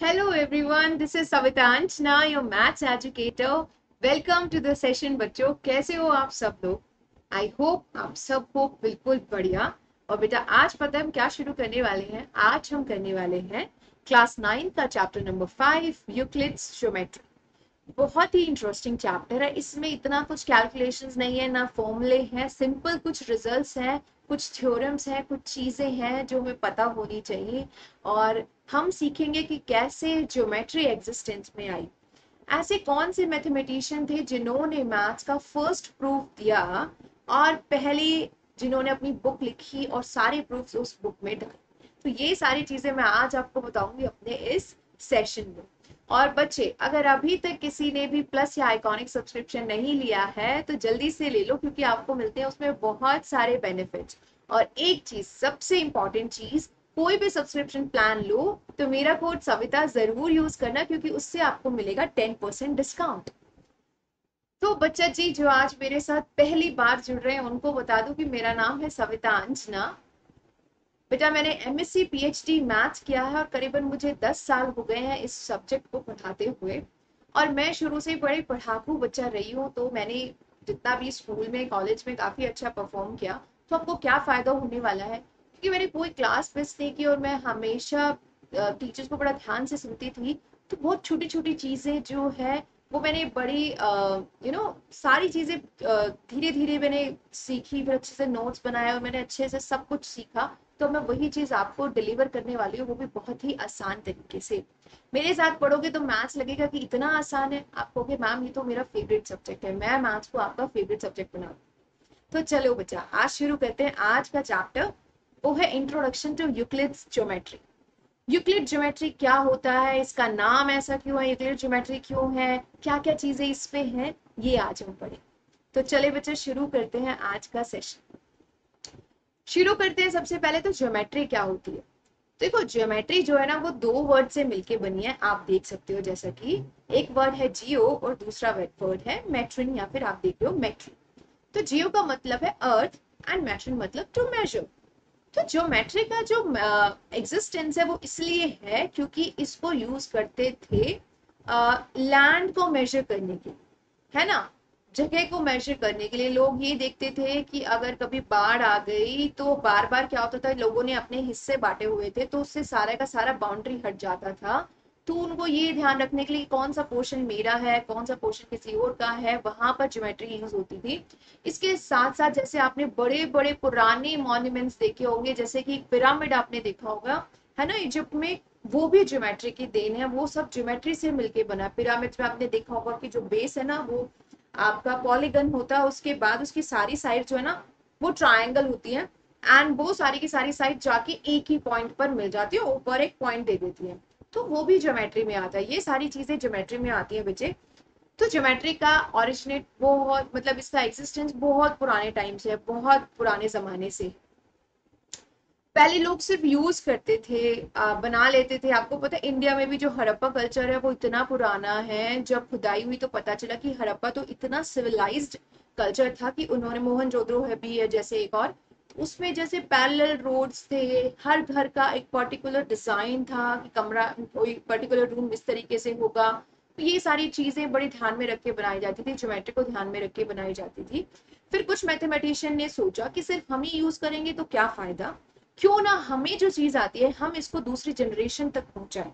Hello everyone, this is Savita Anchna, your maths educator. Welcome to the session बच्चों. कैसे हो आप सब लोग? आई होप आप सब हो बिल्कुल बढ़िया। और बेटा आज पता हम क्या शुरू करने वाले हैं? आज हम करने वाले हैं क्लास नाइन का chapter number five Euclid's geometry बहुत ही इंटरेस्टिंग चैप्टर है। इसमें इतना कुछ कैलकुलेशंस नहीं है ना फॉर्मूले हैं सिंपल कुछ रिजल्ट्स हैं। कुछ थ्योरम्स हैं, कुछ चीज़ें हैं जो हमें पता होनी चाहिए और हम सीखेंगे कि कैसे ज्योमेट्री एग्जिस्टेंस में आई। ऐसे कौन से मैथमेटिशियन थे जिन्होंने मैथ्स का फ़र्स्ट प्रूफ दिया और पहले जिन्होंने अपनी बुक लिखी और सारे प्रूफ्स उस बुक में डाले तो ये सारी चीज़ें मैं आज आपको बताऊँगी अपने इस सेशन में। और बच्चे, अगर अभी तक किसी ने भी प्लस या आइकॉनिक सब्सक्रिप्शन नहीं लिया है तो जल्दी से ले लो, क्योंकि आपको मिलते हैं उसमें बहुत सारे बेनिफिट्स और एक चीज़, सबसे इंपॉर्टेंट चीज़, कोई भी सब्सक्रिप्शन प्लान लो तो मेरा कोड सविता ज़रूर यूज़ करना, क्योंकि उससे आपको मिलेगा टेन परसेंट डिस्काउंट तो बच्चा जी, जो आज मेरे साथ पहली बार जुड़ रहे हैं, उनको बता दूँ कि मेरा नाम है सविता अंजना। बेटा, मैंने M S C P H D maths किया है और करीबन मुझे दस साल हो गए हैं इस सब्जेक्ट को पढ़ाते हुए। और मैं शुरू से बड़े पढ़ाकू बच्चा रही हूँ तो मैंने जितना भी स्कूल में कॉलेज में काफ़ी अच्छा परफॉर्म किया तो आपको क्या फ़ायदा होने वाला है? क्योंकि मैंने कोई क्लास मिस नहीं की और मैं हमेशा टीचर्स को बड़ा ध्यान से सुनती थी। तो बहुत छोटी छोटी चीज़ें जो है, वो मैंने बड़ी यू नो सारी चीज़ें धीरे धीरे मैंने सीखी, फिर अच्छे से नोट्स बनाए और मैंने अच्छे से सब कुछ सीखा। तो मैं वही चीज़ आपको डिलीवर करने वाली हूँ, वो भी बहुत ही आसान तरीके से। मेरे साथ पढ़ोगे तो मैथ्स लगेगा कि इतना आसान है। आप कहोगे, मैम, ये तो मेरा फेवरेट सब्जेक्ट है। मैं मैथ्स को आपका फेवरेट सब्जेक्ट बना तो चलो बच्चा, आज शुरू करते हैं आज का चैप्टर वो है introduction to Euclid's geometry Euclid geometry क्या होता है? इसका नाम ऐसा क्यों है? यूक्लिड ज्योमेट्री क्यों है? क्या क्या चीज़ें इस हैं? ये आज हम पढ़े तो चले बच्चे, शुरू करते हैं आज का सेशन शुरू करते हैं सबसे पहले तो ज्योमेट्री क्या होती है? देखो ज्योमेट्री जो है ना वो दो वर्ड से मिलके बनी है आप देख सकते हो जैसा कि एक वर्ड है जियो और दूसरा वर्ड है मेट्रिन या फिर आप देख रहे हो मेट्रिन तो जियो का मतलब है अर्थ एंड मेट्रिन मतलब टू मेजर तो ज्योमेट्री का जो एग्जिस्टेंस uh, है वो इसलिए है क्योंकि इसको यूज़ करते थे लैंड uh, को मेजर करने के है ना? जगह को मेजर करने के लिए लोग ये देखते थे कि अगर कभी बाढ़ आ गई तो बार बार क्या होता था, लोगों ने अपने हिस्से बांटे हुए थे तो उससे सारा का सारा बाउंड्री हट जाता था। तो उनको ये ध्यान रखने के लिए कौन सा पोर्शन मेरा है, कौन सा पोर्शन किसी और का है, वहाँ पर ज्योमेट्री यूज़ होती थी। इसके साथ साथ जैसे आपने बड़े बड़े पुराने मॉन्यूमेंट्स देखे होंगे, जैसे कि पिरामिड आपने देखा होगा, है ना इजिप्ट में? वो भी ज्योमेट्री की देन है, वो सब ज्योमेट्री से मिलके बना। पिरामिड में आपने देखा होगा कि जो बेस है ना, वो आपका पॉलीगन होता है, उसके बाद उसकी सारी साइड जो है ना, वो ट्राइंगल होती है एंड वो सारी की सारी साइड जाके एक ही पॉइंट पर मिल जाती है, ऊपर एक पॉइंट दे देती है। तो वो भी ज्योमेट्री में आता है, ये सारी चीज़ें ज्योमेट्री में आती है बच्चे। तो ज्योमेट्री का ऑरिजिनेट बहुत मतलब इसका एग्जिस्टेंस बहुत पुराने टाइम से है, बहुत पुराने जमाने से। पहले लोग सिर्फ़ यूज़ करते थे आ, बना लेते थे। आपको पता है इंडिया में भी जो हड़प्पा कल्चर है वो इतना पुराना है। जब खुदाई हुई तो पता चला कि हड़प्पा तो इतना सिविलाइज्ड कल्चर था कि उन्होंने मोहन जोद्रो है भी है जैसे एक और। उसमें जैसे पैरेलल रोड्स थे हर घर का एक पर्टिकुलर डिज़ाइन था कि कमरा कोई पर्टिकुलर रूम इस तरीके से होगा। तो ये सारी चीज़ें बड़ी ध्यान में रख के बनाई जाती थी ज्योमेट्री को ध्यान में रख के बनाई जाती थी। फिर कुछ मैथमेटिशियन ने सोचा कि सिर्फ़ हम ही यूज़ करेंगे तो क्या फ़ायदा? क्यों ना हमें जो चीज़ आती है, हम इसको दूसरी जनरेशन तक पहुंचाएँ।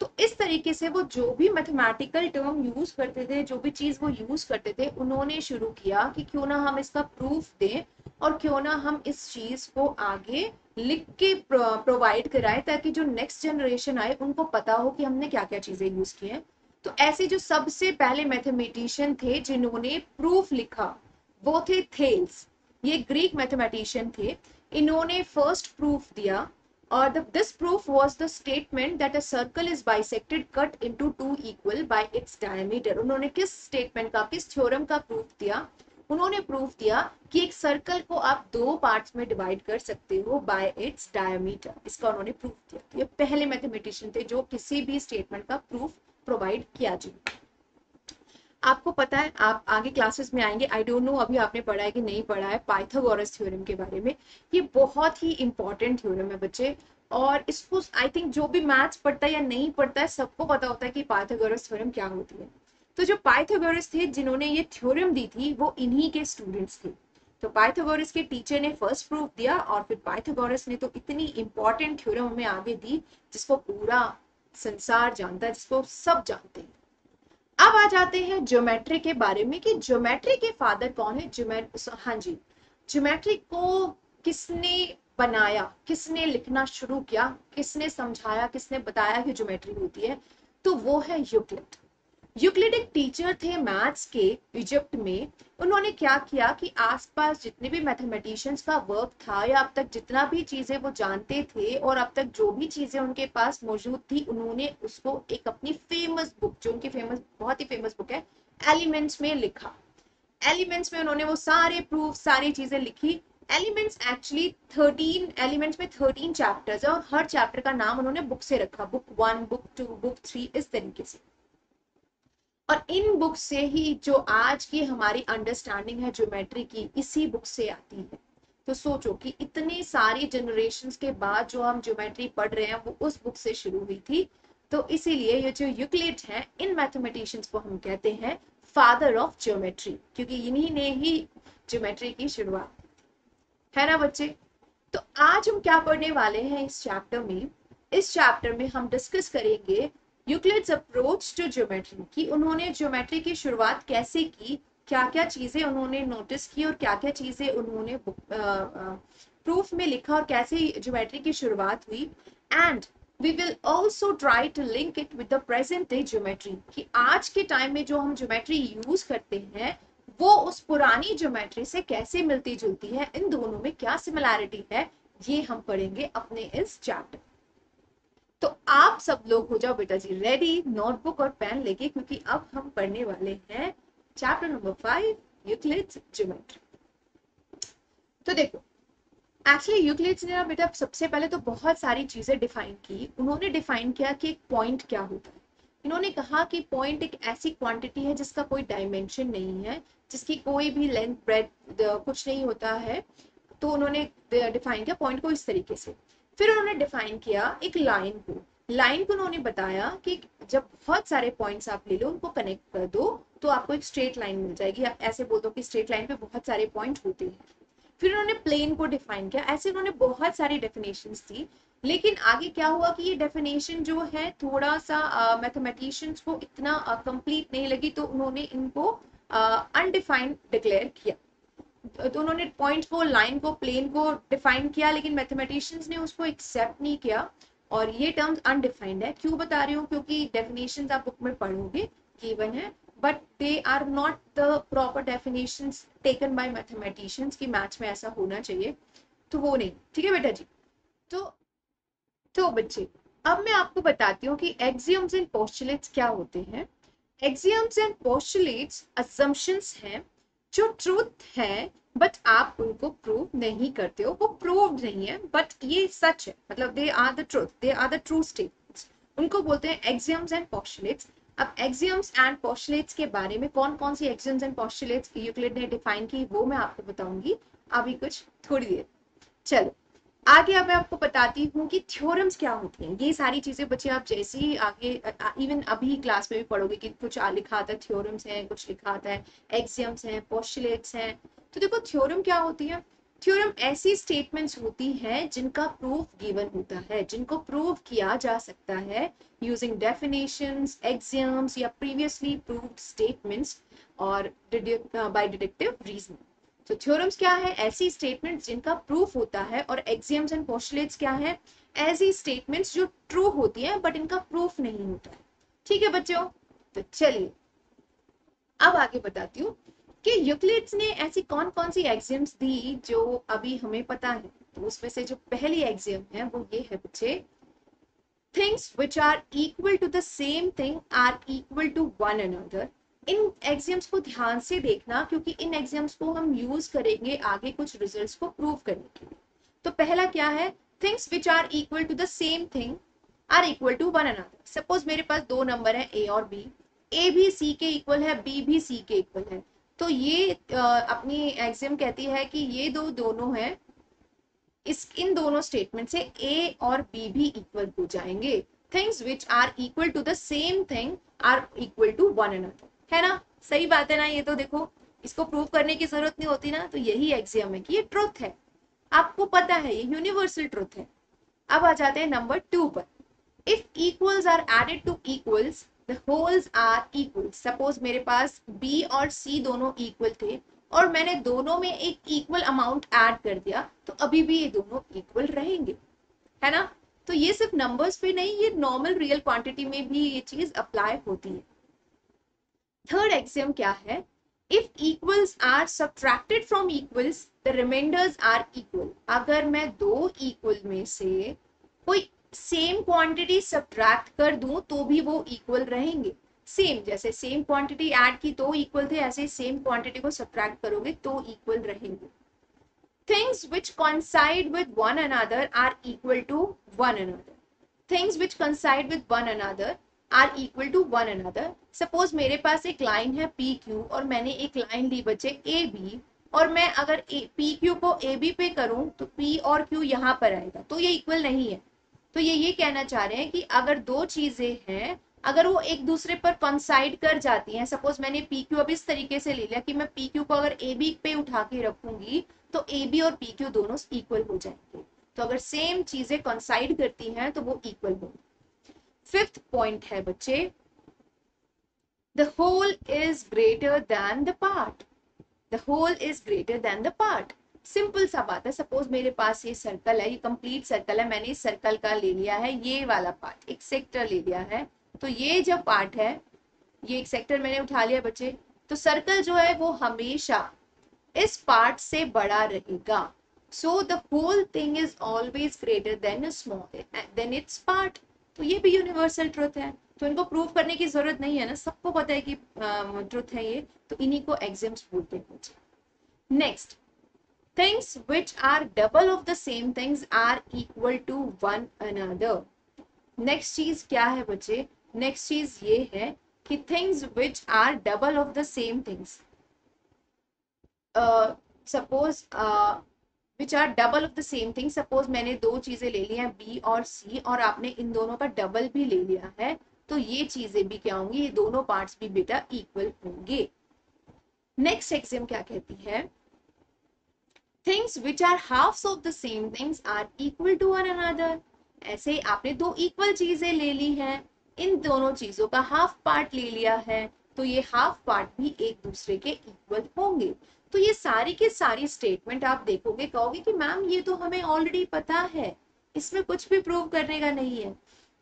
तो इस तरीके से वो जो भी मैथमेटिकल टर्म यूज़ करते थे, जो भी चीज़ वो यूज़ करते थे, उन्होंने शुरू किया कि क्यों ना हम इसका प्रूफ दें और क्यों ना हम इस चीज़ को आगे लिख के प्रोवाइड कराए, ताकि जो नेक्स्ट जनरेशन आए, उनको पता हो कि हमने क्या क्या चीज़ें यूज़ की हैं। तो ऐसे जो सबसे पहले मैथमेटिशियन थे, जिन्होंने प्रूफ लिखा, वो थे थेल्स ये ग्रीक मैथमेटिशियन थे। इन्होंने फ़र्स्ट प्रूफ दिया और this proof was the statement that a circle is bisected cut into two equal by its diameter उन्होंने किस स्टेटमेंट का, किस थ्योरम का प्रूफ दिया? उन्होंने प्रूफ दिया कि एक सर्कल को आप दो पार्ट्स में डिवाइड कर सकते हो बाय इट्स डायमीटर इसका उन्होंने प्रूफ दिया। ये पहले मैथमेटिशियन थे जो किसी भी स्टेटमेंट का प्रूफ प्रोवाइड किया जी। आपको पता है, आप आगे क्लासेस में आएँगे आई डोंट नो अभी आपने पढ़ा है कि नहीं पढ़ा है पाइथागोरस थ्योरम के बारे में। ये बहुत ही इंपॉर्टेंट थ्योरम है बच्चे। और इसको आई थिंक जो भी मैथ्स पढ़ता है या नहीं पढ़ता है, सबको पता होता है कि पाइथागोरस थ्योरम क्या होती है। तो जो पाइथागोरस थे, जिन्होंने ये थ्योरम दी थी, वो इन्हीं के स्टूडेंट्स थे। तो पाइथागोरस के टीचर ने फ़र्स्ट प्रूफ दिया और फिर पाइथागोरस ने तो इतनी इंपॉर्टेंट थ्योरम हमें आगे दी, जिसको पूरा संसार जानता है, जिसको सब जानते हैं। अब आ जाते हैं ज्योमेट्री के बारे में कि ज्योमेट्री के फादर कौन है? ज्योमेट्री हाँ जी। ज्योमेट्री को किसने बनाया? किसने लिखना शुरू किया? किसने समझाया? किसने बताया कि ज्योमेट्री होती है? तो वो है यूक्लिड यूक्लिड एक टीचर थे मैथ्स के इजिप्ट में। उन्होंने क्या किया कि आसपास जितने भी मैथमेटिशियंस का वर्क था या अब तक जितना भी चीज़ें वो जानते थे और अब तक जो भी चीज़ें उनके पास मौजूद थी, उन्होंने उसको एक अपनी फ़ेमस बुक जो उनकी फ़ेमस बहुत ही फ़ेमस बुक है एलिमेंट्स में लिखा। एलिमेंट्स में उन्होंने वो सारे प्रूफ सारी चीज़ें लिखी। एलिमेंट्स एक्चुअली थर्टीन एलिमेंट्स में थर्टीन चैप्टर्स है और हर चैप्टर का नाम उन्होंने बुक से रखा। Book one book two book three इस तरीके से। और इन बुक से ही जो आज की हमारी अंडरस्टैंडिंग है ज्योमेट्री की, इसी बुक से आती है। तो सोचो कि इतनी सारी जनरेशन के बाद जो हम ज्योमेट्री पढ़ रहे हैं, वो उस बुक से शुरू हुई थी। तो इसीलिए ये जो यूक्लिड है, इन मैथमेटिशियंस को हम कहते हैं फादर ऑफ़ ज्योमेट्री क्योंकि इन्हीं ने ही ज्योमेट्री की शुरुआत है ना बच्चे? तो आज हम क्या पढ़ने वाले हैं इस चैप्टर में? इस चैप्टर में हम डिस्कस करेंगे यूक्लिड्स अप्रोच टू ज्योमेट्री कि उन्होंने ज्योमेट्री की शुरुआत कैसे की क्या क्या चीज़ें उन्होंने नोटिस की और क्या क्या चीज़ें उन्होंने प्रूफ में लिखा और कैसे ज्योमेट्री की शुरुआत हुई। And we will also try to link it with the present day geometry कि आज के टाइम में जो हम ज्योमेट्री यूज़ करते हैं, वो उस पुरानी ज्योमेट्री से कैसे मिलती जुलती है, इन दोनों में क्या सिमिलैरिटी है, ये हम पढ़ेंगे अपने इस चैप्टर तो आप सब लोग हो जाओ बेटा जी रेडी नोटबुक और पेन लेके, क्योंकि अब हम पढ़ने वाले हैं chapter number five Euclid's geometry तो देखो एक्चुअली यूक्लिड्स ने बेटा सबसे पहले तो बहुत सारी चीज़ें डिफाइन की। उन्होंने डिफाइन किया कि एक पॉइंट क्या होता है। इन्होंने कहा कि पॉइंट एक ऐसी क्वांटिटी है जिसका कोई डायमेंशन नहीं है, जिसकी कोई भी लेंथ ब्रेड कुछ नहीं होता है। तो उन्होंने डिफाइन किया पॉइंट को इस तरीके से। फिर उन्होंने डिफाइन किया एक लाइन को। लाइन को उन्होंने बताया कि जब बहुत सारे पॉइंट्स आप ले लो उनको कनेक्ट कर दो तो आपको एक स्ट्रेट लाइन मिल जाएगी। आप ऐसे बोल दो कि स्ट्रेट लाइन पे बहुत सारे पॉइंट होते हैं। फिर उन्होंने प्लेन को डिफाइन किया। ऐसे उन्होंने बहुत सारी डेफिनेशन दी। लेकिन आगे क्या हुआ कि ये डेफिनेशन जो है थोड़ा सा मैथमेटिशियंस uh, को इतना कंप्लीट uh, नहीं लगी तो उन्होंने इनको अनडिफाइंड uh, डिक्लेयर किया। तो उन्होंने पॉइंट को लाइन को प्लेन को डिफाइन किया, लेकिन मैथमेटिशियंस ने उसको एक्सेप्ट नहीं किया। और ये टर्म्स अनडिफाइंड है। क्यों बता रही हूँ? क्योंकि डेफिनेशन आप बुक में पढ़ोगे गिवन है। But they are not the proper definition taken by mathematicians की मैथ्स में ऐसा होना चाहिए। तो वो नहीं। ठीक है बेटा जी? तो तो बच्चे, अब मैं आपको बताती हूँ कि एक्सियम्स एंड पोस्टुलेट्स क्या होते हैं। एक्सियम्स एंड पोस्टुलेट्स असम्पशंस हैं। जो ट्रूथ है बट आप उनको प्रूव नहीं करते हो, वो प्रूव नहीं है बट ये सच है। मतलब they are the truth they are the true statement उनको बोलते हैं एक्सियम्स एंड पॉस्टुलेट्स अब एक्सियम्स एंड पॉस्टुलेट्स के बारे में कौन कौन सी एक्सियम्स एंड पॉस्टुलेट्स यूक्लिड ने डिफाइन की, वो मैं आपको बताऊँगी। अभी कुछ थोड़ी देर। चलो। आगे अब मैं आपको बताती हूँ कि थ्योरम्स क्या होती हैं। ये सारी चीज़ें बच्चे आप जैसे ही आगे इवन अभी क्लास में भी पढ़ोगे कि कुछ लिखा आता है थ्योरम्स हैं, कुछ लिखा आता है एक्सियम्स हैं पोस्टुलेट्स हैं। तो देखो थ्योरम क्या होती है? थ्योरम ऐसी स्टेटमेंट्स होती हैं जिनका प्रूफ गिवन होता है, जिनको प्रूव किया जा सकता है यूजिंग डेफिनेशन एक्सियम्स या प्रीवियसली प्रूव्ड स्टेटमेंट्स और बाय डिडक्टिव रीजनिंग तो थ्योरम्स क्या है? ऐसी स्टेटमेंट्स जिनका प्रूफ होता है और एक्सियम्स एंड पोस्टुलेट्स क्या है? ऐसी स्टेटमेंट्स जो ट्रू होती हैं बट इनका प्रूफ नहीं होता है। ठीक है बच्चों? तो चलिए, अब आगे बताती हूँ कि यूक्लिड्स ने ऐसी कौन कौन सी एक्सियम्स दी जो अभी हमें पता है? तो उसमें से जो पहली एक्सियम है, वो ये है बच्चे things which are equal to the same thing are equal to one another in axioms को ध्यान से देखना, क्योंकि इन एग्ज़ाम्स को हम यूज़ करेंगे आगे कुछ रिजल्ट्स को प्रूव करने के लिए। तो पहला क्या है? Things which are equal to the same thing are equal to one another suppose मेरे पास दो नंबर है ए और बी ए भी सी के इक्वल है बी भी सी के इक्वल है। तो ये अपनी एग्ज़ाम कहती है कि ये दो दोनों है। इस, इन दोनों स्टेटमेंट से ए और बी भी इक्वल हो जाएँगे। Things which are equal to the same thing are equal to one another है ना? सही बात है ना? ये तो देखो, इसको प्रूव करने की ज़रूरत नहीं होती ना तो यही एग्ज़ाम है कि ये ट्रुथ है। आपको पता है, ये यूनिवर्सल ट्रुथ है। अब आ जाते हैं नंबर टू पर। If equals are added to equals the wholes are equal suppose मेरे पास बी और सी दोनों इक्वल थे, और मैंने दोनों में एक इक्वल अमाउंट ऐड कर दिया तो अभी भी ये दोनों इक्वल रहेंगे। है ना? तो ये सिर्फ़ नंबर्स पे नहीं, ये नॉर्मल रियल क्वांटिटी में भी ये चीज़ अप्लाई होती है। थर्ड एक्सियम क्या है? If equals are subtracted from equals the remainders are equal अगर मैं दो इक्वल में से कोई सेम क्वांटिटी सब्ट्रैक्ट कर दूँ तो भी वो इक्वल रहेंगे। सेम जैसे सेम क्वांटिटी ऐड की तो इक्वल थे, ऐसे सेम क्वांटिटी को सब्ट्रैक्ट करोगे तो इक्वल रहेंगे। Things which coincide with one another are equal to one another things which coincide with one another are equal to one another suppose मेरे पास एक लाइन है पी क्यू और मैंने एक लाइन ली बच्चे ए बी और मैं अगर पी क्यू को ए बी पे करूँ तो पी और क्यू यहाँ पर आएगा। तो ये इक्वल नहीं है। तो ये ये कहना चाह रहे हैं कि अगर दो चीज़ें हैं, अगर वो एक दूसरे पर कंसाइड कर जाती हैं सपोज़ मैंने पी क्यू अब इस तरीके से ले लिया कि मैं पी क्यू को अगर ए बी पे उठा के रखूँगी तो ए बी और पी क्यू दोनों इक्वल हो जाएँगे। तो अगर सेम चीज़ें कंसाइड करती हैं तो वो इक्वल होंगी। फिफ्थ पॉइंट है बच्चे। The whole is greater than the part the whole is greater than the part simple सा बात है। सपोज़ मेरे पास ये सर्कल है, ये कंप्लीट सर्कल है, मैंने इस सर्कल का ले लिया है, ये वाला पार्ट एक सेक्टर ले लिया है। तो ये जब पार्ट है, ये एक सेक्टर मैंने उठा लिया बच्चे। तो सर्कल जो है वो हमेशा इस पार्ट से बड़ा रहेगा। So the whole thing is always greater than small than its part तो ये भी यूनिवर्सल ट्रुथ है। तो इनको प्रूव करने की ज़रूरत नहीं है ना। सबको पता है कि ट्रुथ है ये। तो इन्हीं को एग्ज़ाम्स बोलते हैं। Next things which are double of the same things are equal to one another next चीज़ क्या है बच्चे? नेक्स्ट चीज़ ये है कि things which are double of the same things suppose which are double of the same thing suppose मैंने दो चीज़ें ले ली हैं बी और सी और आपने इन दोनों का डबल भी ले लिया है तो ये चीज़ें भी क्या होंगी? ये दोनों पार्ट्स भी बेटा इक्वल होंगे। नेक्स्ट एक्सियम क्या कहती है? Things which are half of the same things are equal to one another ऐसे आपने दो इक्वल चीज़ें ले ली हैं, इन दोनों चीज़ों का हाफ़ पार्ट ले लिया है तो ये हाफ़ पार्ट भी एक दूसरे के इक्वल होंगे। तो ये सारी की सारी स्टेटमेंट आप देखोगे, कहोगे कि मैम, ये तो हमें ऑलरेडी पता है। इसमें कुछ भी प्रूव करने का नहीं है।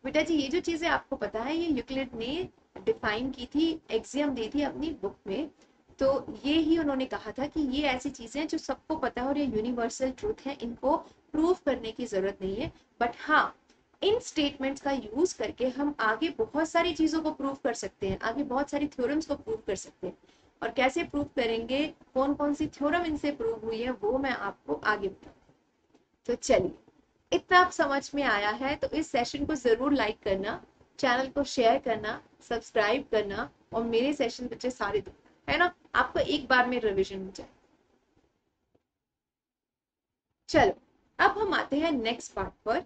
बेटा जी ये जो चीज़ें आपको पता है, ये यूक्लिड ने डिफाइन की थी एग्ज़ाम दी थी अपनी बुक में। तो ये ही उन्होंने कहा था कि ये ऐसी चीज़ें जो सबको पता है और ये यूनिवर्सल ट्रूथ है। इनको प्रूव करने की ज़रूरत नहीं है। बट हाँ इन स्टेटमेंट्स का यूज़ करके हम आगे बहुत सारी चीज़ों को प्रूव कर सकते हैं। आगे बहुत सारी थ्योरम्स को प्रूव कर सकते हैं। और कैसे प्रूव करेंगे? कौन कौन सी थ्योरम इनसे प्रूव हुई है, वो मैं आपको आगे बताऊँ तो चलिए, इतना आप समझ में आया है तो इस सेशन को ज़रूर लाइक करना चैनल को शेयर करना सब्सक्राइब करना और मेरे सेशन बच्चे सारे है ना? आपको एक बार में रिविजन हो जाए चलो, अब हम आते हैं नेक्स्ट पार्ट पर।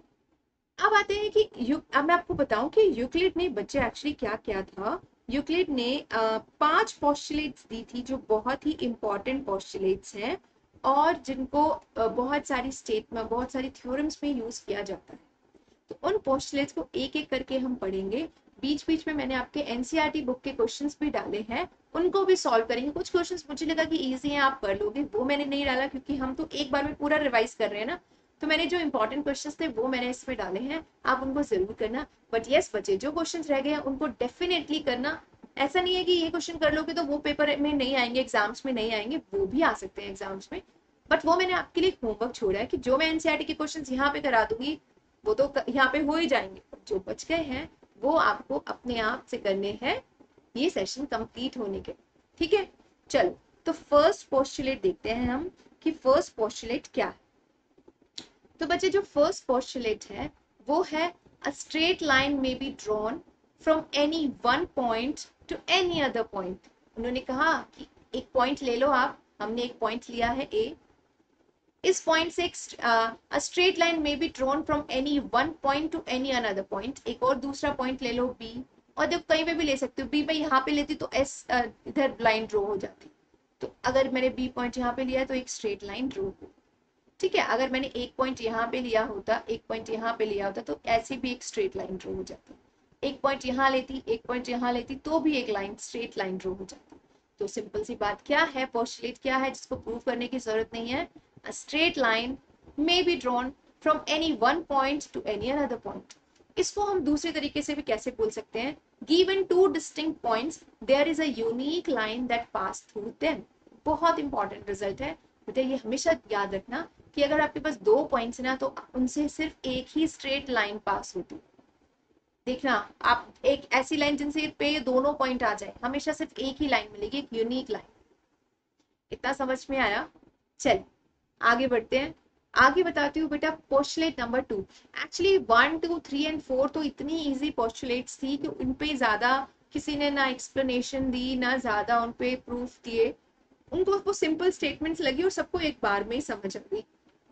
अब आते हैं कि अब मैं आपको बताऊँ कि यूक्लिड ने बच्चे एक्चुअली क्या क्या था यूक्लिड ने पाँच पॉस्टुलेट्स दी थी जो बहुत ही इंपॉर्टेंट पॉस्टुलेट्स हैं और जिनको बहुत सारी स्टेट में, बहुत सारी थ्योरम्स में यूज़ किया जाता है। तो उन पॉस्टुलेट्स को एक एक करके हम पढ़ेंगे। बीच बीच में मैंने आपके एनसीईआरटी बुक के क्वेश्चंस भी डाले हैं। उनको भी सॉल्व करेंगे। कुछ क्वेश्चंस मुझे लगा कि इजी हैं, आप कर लोगे। वो मैंने नहीं डाला क्योंकि हम तो एक बार में पूरा रिवाइज कर रहे हैं ना। तो मैंने जो इंपॉर्टेंट क्वेश्चन थे, वो मैंने इसमें डाले हैं। आप उनको ज़रूर करना। बट येस बच्चे, जो क्वेश्चन रह गए हैं, उनको डेफिनेटली करना। ऐसा नहीं है कि ये क्वेश्चन कर लोगे तो वो पेपर में नहीं आएँगे एग्ज़ाम्स में नहीं आएँगे, वो भी आ सकते हैं एग्ज़ाम्स में। बट वो मैंने आपके लिए होमवर्क छोड़ा है कि जो मैं एनसीआरटी के क्वेश्चन यहाँ पे करा दूँगी, वो तो यहाँ पे हो ही जाएँगे। जो बच गए हैं, वो आपको अपने आप से करने हैं, ये सेशन कंप्लीट होने के। ठीक है? चलो तो फ़र्स्ट पोस्टुलेट देखते हैं हम कि फ़र्स्ट पोस्टुलेट क्या है। तो बच्चे, जो फ़र्स्ट पोस्टुलेट है, वो है a straight line may be drawn from any one point to any other point उन्होंने कहा कि एक पॉइंट ले लो आप, हमने एक पॉइंट लिया है ए इस पॉइंट से एक straight line may be drawn from any one point to any another point एक और दूसरा पॉइंट ले लो बी और जब कहीं पे भी ले सकते हो बी मैं यहाँ पे लेती तो एस इधर लाइन ड्रॉ हो जाती. तो अगर मैंने बी पॉइंट यहाँ पे लिया तो एक स्ट्रेट लाइन ड्रॉ हो ठीक है, अगर मैंने एक पॉइंट यहाँ पे लिया होता, एक पॉइंट यहाँ पे लिया होता तो ऐसी भी एक स्ट्रेट लाइन ड्रॉ हो जाती। एक पॉइंट यहाँ लेती, एक पॉइंट यहाँ लेती तो भी एक लाइन स्ट्रेट लाइन ड्रॉ हो जाती। तो सिंपल सी बात क्या है पोस्टलेट क्या है, जिसको प्रूव करने की ज़रूरत नहीं है straight line may be drawn from any one point to any another point इसको हम दूसरे तरीके से भी कैसे बोल सकते हैं? Given two points, there is a unique line that pass through them बहुत इंपॉर्टेंट रिज़ल्ट है। ये हमेशा याद रखना कि अगर आपके पास दो पॉइंट्स है ना तो उनसे सिर्फ़ एक ही स्ट्रेट लाइन पास होती देखना, आप एक ऐसी लाइन जिनसे पे दोनों पॉइंट आ जाए, हमेशा सिर्फ़ एक ही लाइन मिलेगी, एक यूनिक लाइन इतना समझ में आया? चल, आगे बढ़ते हैं। आगे बताती हूँ बेटा postulate number two actually one two three and four तो इतनी इजी पोस्टुलेट्स थी कि उन पे ज़्यादा किसी ने ना एक्सप्लेनेशन दी, ना ज़्यादा उन पे प्रूफ दिए। उनको वो सिंपल स्टेटमेंट्स लगी और सबको एक बार में ही समझ आ गई।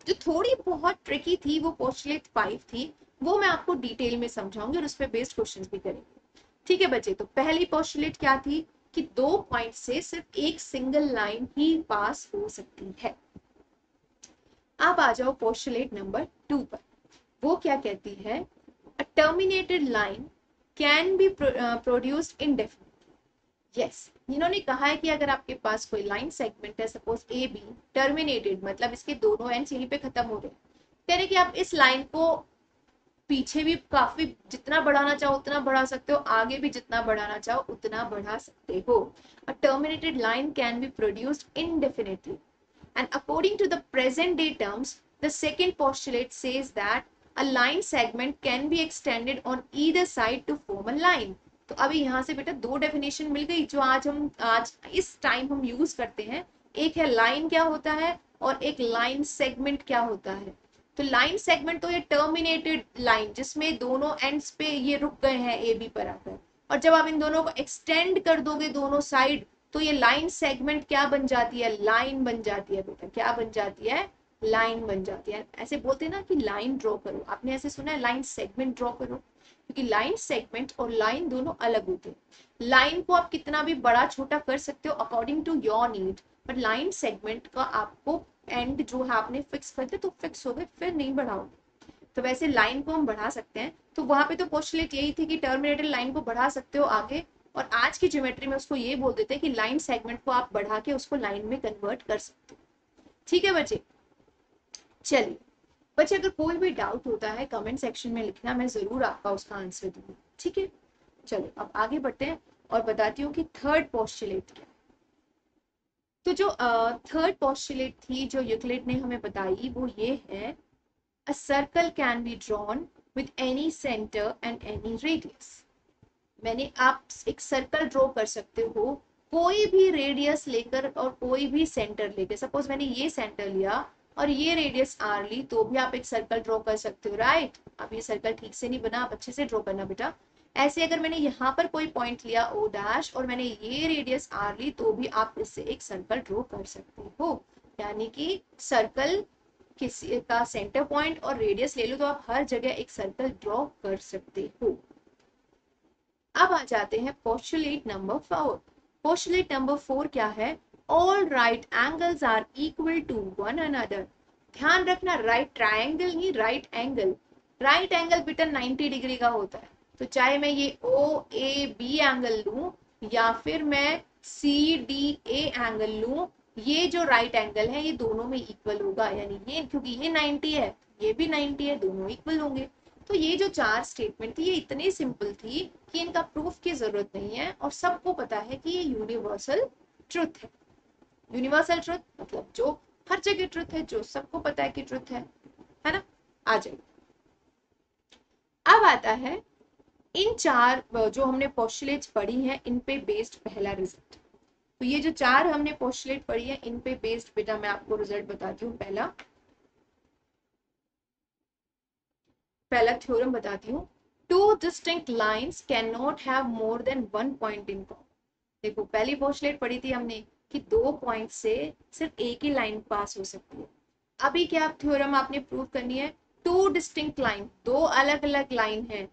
जो थोड़ी बहुत ट्रिकी थी, वो पोस्टलेट फाइव थी, वो मैं आपको डिटेल में समझाऊँगी और उस पर बेस्ड क्वेश्चन भी करेंगे। ठीक है बच्चे तो पहली पोस्टुलेट क्या थी कि दो पॉइंट से सिर्फ़ एक सिंगल लाइन ही पास हो सकती है। आप आ जाओ पोस्टुलेट नंबर टू पर। वो क्या कहती है? A terminated line can be produced indefinitely yes इन्होंने कहा है कि अगर आपके पास कोई लाइन सेगमेंट है सपोज़ ए बी टर्मिनेटेड मतलब इसके दोनों एंड्स यहीं पे खत्म हो रहे हैं कि आप इस लाइन को पीछे भी काफ़ी जितना बढ़ाना चाहो उतना बढ़ा सकते हो आगे भी जितना बढ़ाना चाहो उतना बढ़ा सकते हो। A terminated line can be produced indefinitely And according to the present day terms, the second postulate says that a line segment can be extended on either side to form a line. तो अभी यहाँ से बेटा दो definition मिल गई जो आज हम, आज इस टाइम हम यूज़ करते हैं। एक है लाइन क्या होता है और एक लाइन सेगमेंट क्या होता है। तो लाइन सेगमेंट तो ये टर्मिनेटेड लाइन जिसमें दोनों एंड्स पे ये रुक गए हैं ए बी पर आकर और जब आप इन दोनों को एक्सटेंड कर दोगे दोनों साइड तो ये लाइन सेगमेंट क्या बन जाती है? लाइन बन जाती है बेटा। क्या बन जाती है? लाइन बन जाती है। ऐसे बोलते हैं ना कि लाइन ड्रॉ करो। आपने ऐसे सुना है लाइन सेगमेंट ड्रॉ करो? क्योंकि लाइन सेगमेंट और लाइन दोनों अलग होते हैं। लाइन को आप कितना भी बड़ा, छोटा कर सकते हो according to your need but line segment का आपको एंड जो है आपने फिक्स कर दिया तो फिक्स हो गए, फिर नहीं बढ़ाओगे। तो वैसे लाइन को हम बढ़ा सकते हैं। तो वहाँ पे तो पोस्टलेट यही थी कि टर्मिनेटेड लाइन को बढ़ा सकते हो आगे, और आज की ज्योमेट्री में उसको ये बोल देते हैं कि लाइन सेगमेंट को आप बढ़ा के उसको लाइन में कन्वर्ट कर सकते हो। ठीक है बच्चे? चलिए बच्चे अगर कोई भी डाउट होता है कमेंट सेक्शन में लिखना मैं ज़रूर आपका उसका आंसर दूँगी ठीक है? चलो अब आगे बढ़ते हैं और बताती हूँ कि थर्ड पॉस्टुलेट क्या तो जो थर्ड uh, पॉस्टुलेट थी जो यूक्लिड ने हमें बताई वो ये है a circle can be drawn with any centre and any radius मैंने आप एक सर्कल ड्रॉ कर सकते हो कोई भी रेडियस लेकर और कोई भी सेंटर लेकर सपोज़ मैंने ये सेंटर लिया और ये रेडियस आर ली तो भी आप एक सर्कल ड्रॉ कर सकते हो राइट अब ये सर्कल ठीक से नहीं बना, आप अच्छे से ड्रॉ करना बेटा। ऐसे अगर मैंने यहाँ पर कोई पॉइंट लिया ओ डैश और मैंने ये रेडियस आर ली तो भी आप इससे एक सर्कल ड्रॉ कर सकते हो। यानी कि सर्कल किसी का सेंटर पॉइंट और रेडियस ले लो तो आप हर जगह एक सर्कल ड्रॉ कर सकते हो। अब आ जाते हैं postulate number four postulate number four क्या है? All right angles are equal to one another ध्यान रखना राइट ट्रायंगल ही राइट एंगल राइट एंगल बेटा 90 डिग्री का होता है। तो चाहे मैं ये ओ ए बी एंगल लू, या फिर मैं सी डी ए एंगल लू, ये जो राइट right एंगल है, ये दोनों में इक्वल होगा। यानी ये, क्योंकि ये 90 है, ये भी 90 है, दोनों इक्वल होंगे। तो ये जो चार स्टेटमेंट थी, ये इतनी सिंपल थी कि इनका प्रूफ की ज़रूरत नहीं है और सबको पता है कि ये यूनिवर्सल ट्रुथ है। यूनिवर्सल ट्रुथ मतलब जो हर जगह ट्रुथ है, जो सबको पता है कि ट्रुथ है है ना? आ जाइए। अब आता है, इन चार जो हमने पोस्टुलेट्स पढ़ी हैं, इन पे बेस्ड पहला रिज़ल्ट तो ये जो चार हमने पोस्टुलेट पढ़ी है, इन पे बेस्ड बेटा मैं आपको रिज़ल्ट बताती हूँ पहला। पहला थ्योरम बताती हूँ। Two distinct lines cannot have more than one point in common देखो, पहली पोस्टलेट पढ़ी थी हमने कि दो पॉइंट से सिर्फ़ एक ही लाइन पास हो सकती है। अभी क्या थ्योरम आपने प्रूव करनी है? टू डिस्टिंक्ट लाइन दो अलग अलग लाइन है।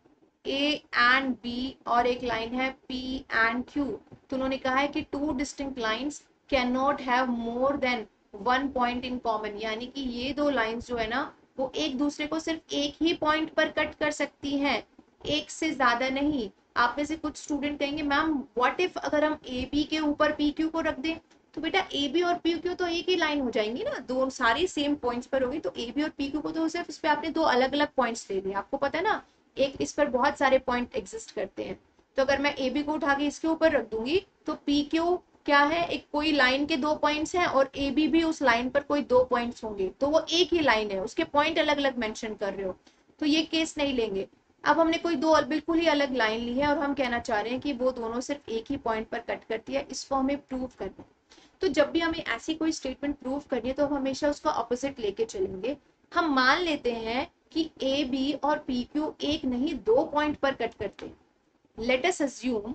ए एंड बी और एक लाइन है पी एंड क्यू तो उन्होंने कहा है कि two distinct lines cannot have more than one point in common यानी कि ये दो लाइंस जो है ना, वो एक दूसरे को सिर्फ़ एक ही पॉइंट पर कट कर सकती हैं। एक से ज़्यादा नहीं आप में से कुछ स्टूडेंट कहेंगे मैम व्हाट इफ़ अगर हम ए बी के ऊपर पी क्यू को रख दें तो बेटा ए बी और पी क्यू तो एक ही लाइन हो जाएँगी ना? दो सारी सेम पॉइंट्स पर होगी तो ए बी और पी क्यू को तो सिर्फ़ इस पर आपने दो अलग अलग पॉइंट्स ले लिए। आपको पता है ना, एक इस पर बहुत सारे पॉइंट एग्जिस्ट करते हैं। तो अगर मैं ए बी को उठा के इसके ऊपर रख दूँगी तो पी क्यू क्या है? एक कोई लाइन के दो पॉइंट्स हैं और ए बी भी उस लाइन पर कोई दो पॉइंट्स होंगे। तो वो एक ही लाइन है, उसके पॉइंट अलग अलग मेंशन कर रहे हो। तो ये केस नहीं लेंगे। अब हमने कोई दो बिल्कुल ही अलग लाइन ली है और हम कहना चाह रहे हैं कि वो दोनों सिर्फ़ एक ही पॉइंट पर कट करती है इसको हमें प्रूव करना। है तो जब भी हमें ऐसी कोई स्टेटमेंट प्रूव करनी है तो हम हमेशा उसका ऑपोजिट लेके चलेंगे। हम मान लेते हैं कि ए बी और पी क्यू एक नहीं, दो पॉइंट पर कट करते हैं। Let us assume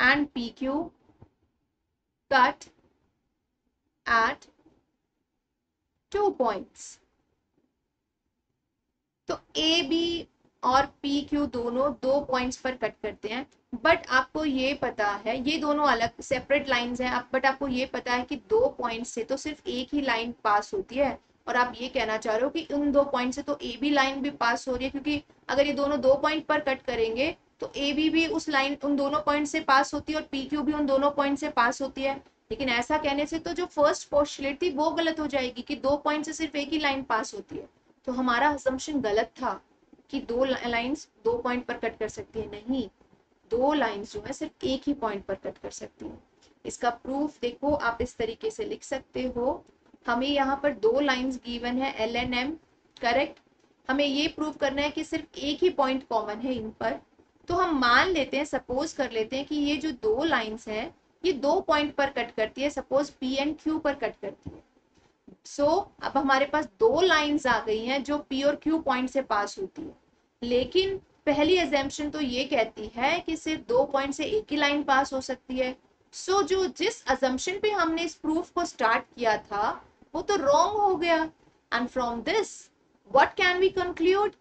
and P Q cut at two points. तो ए बी और पी क्यू दोनों दो पॉइंट्स पर कट करते हैं? बट आपको ये पता है, ये दोनों अलग सेपरेट लाइंस हैं बट आपको ये पता है कि दो पॉइंट से तो सिर्फ़ एक ही लाइन पास होती है। और आप ये कहना चाह रहे हो कि उन दो पॉइंट से तो ए बी लाइन भी पास हो रही है, क्योंकि अगर ये दोनों दो पॉइंट पर कट करेंगे तो ए बी भी उस लाइन उन दोनों पॉइंट से पास होती है और पी क्यू भी उन दोनों पॉइंट से पास होती है? लेकिन ऐसा कहने से तो जो फ़र्स्ट पोस्टुलेट थी, वो गलत हो जाएगी कि दो पॉइंट से सिर्फ़ एक ही लाइन पास होती है। तो हमारा असम्पशन गलत था कि दो लाइंस दो पॉइंट पर कट कर सकती है। नहीं, दो लाइंस जो है सिर्फ़ एक ही पॉइंट पर कट कर सकती है। इसका प्रूफ देखो, आप इस तरीके से लिख सकते हो, हमें यहाँ पर दो लाइंस गिवन है एल एन एम करेक्ट हमें ये प्रूव करना है कि सिर्फ़ एक ही पॉइंट कॉमन है इन पर। तो हम मान लेते हैं सपोज़ कर लेते हैं कि ये जो दो लाइंस हैं ये दो पॉइंट पर कट करती है सपोज़ पी एंड क्यू पर कट करती है। सो so, अब हमारे पास दो लाइंस आ गई हैं जो पी और क्यू पॉइंट से पास होती है। लेकिन पहली एजेंशन तो ये कहती है कि सिर्फ़ दो पॉइंट से एक ही लाइन पास हो सकती है। सो so, जो जिस अजम्पशन पे हमने इस प्रूफ को स्टार्ट किया था वो तो रॉन्ग हो गया। And from this what can we conclude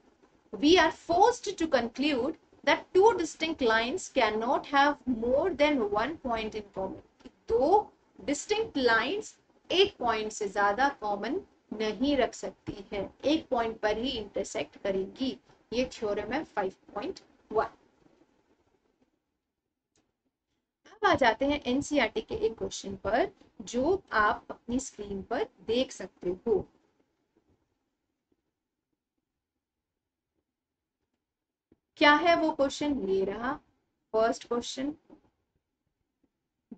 we are forced to conclude that two distinct lines cannot have more than one point in common. दो distinct lines एक point से ज़्यादा common नहीं रख सकती है एक point पर ही intersect करेंगी ये थ्योरम है 5.1 अब आ जाते हैं एनसीईआरटी के एक क्वेश्चन पर जो आप अपनी स्क्रीन पर देख सकते हो क्या है वो क्वेश्चन ये रहा first question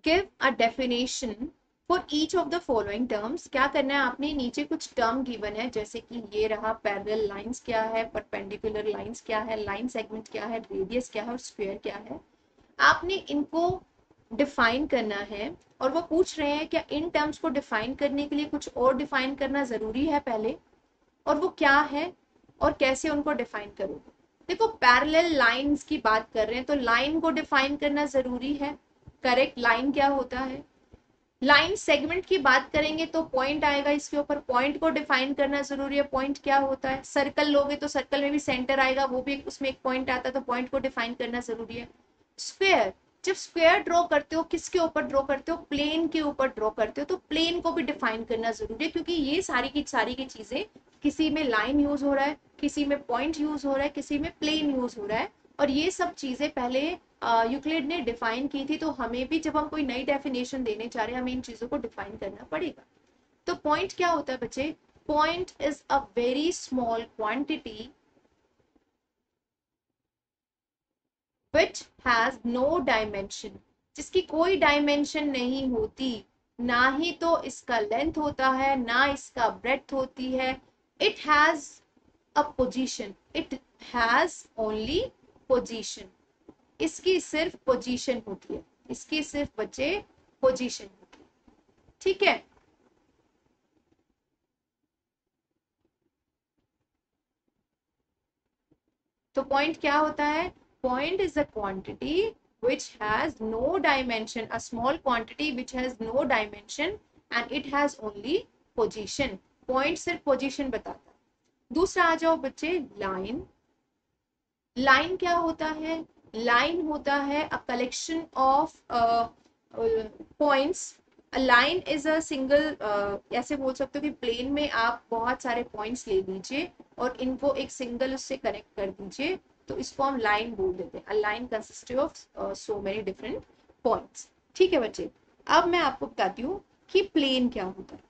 give a definition for each of the following terms क्या करना है आपने? नीचे कुछ टर्म गिवन है, जैसे कि ये रहा पैरेलल लाइंस क्या है परपेंडिकुलर लाइंस क्या है लाइन सेगमेंट क्या है रेडियस क्या है और स्क्वायर क्या है। आपने इनको डिफाइन करना है और वो पूछ रहे हैं, क्या इन टर्म्स को डिफाइन करने के लिए कुछ और डिफाइन करना ज़रूरी है पहले? और वो क्या है और कैसे उनको डिफाइन करोगे? देखो पैरेलल लाइंस की बात कर रहे हैं तो लाइन को डिफाइन करना ज़रूरी है। करेक्ट लाइन क्या होता है? लाइन सेगमेंट की बात करेंगे तो पॉइंट आएगा इसके ऊपर। पॉइंट को डिफाइन करना ज़रूरी है। पॉइंट क्या होता है? सर्कल लोगे तो सर्कल में भी सेंटर आएगा, वो भी उसमें एक पॉइंट आता है तो पॉइंट को डिफाइन करना ज़रूरी है। स्क्वेयर जब स्क्वेयर ड्रॉ करते हो, किसके ऊपर ड्रॉ करते हो? प्लेन के ऊपर ड्रॉ करते हो तो प्लेन को भी डिफाइन करना ज़रूरी है, क्योंकि ये सारी की सारी की चीज़ें किसी में लाइन यूज़ हो रहा है, किसी में पॉइंट यूज़ हो रहा है, किसी में प्लेन यूज़ हो रहा है, और ये सब चीज़ें पहले यूक्लिड ने डिफाइन की थी तो हमें भी जब हम कोई नई डेफिनेशन देने चाह रहे हैं, हमें इन चीज़ों को डिफाइन करना पड़ेगा। तो पॉइंट क्या होता है बच्चे? Point is a very small quantity which has no dimension जिसकी कोई डायमेंशन नहीं होती, ना ही तो इसका लेंथ होता है, ना इसका ब्रेथ होती है. It has a position it has only position इसकी सिर्फ़ पोजिशन होती है. इसकी सिर्फ़ बच्चे पोजिशन होती है. ठीक है? तो पॉइंट क्या होता है? Point is a quantity which has no dimension, a small quantity which has no dimension, and it has only position. Point सिर्फ़ position बताता है। दूसरा आ जाओ बच्चे लाइन लाइन क्या होता है? लाइन होता है a collection of points line is a single ऐसे बोल सकते हो कि प्लेन में आप बहुत सारे पॉइंट्स ले लीजिए और इनको एक सिंगल उससे कनेक्ट कर दीजिए। तो इसको हम लाइन बोल देते हैं। Line consist of so many different points ठीक है बच्चे? अब मैं आपको बताती हूँ कि प्लेन क्या होता है।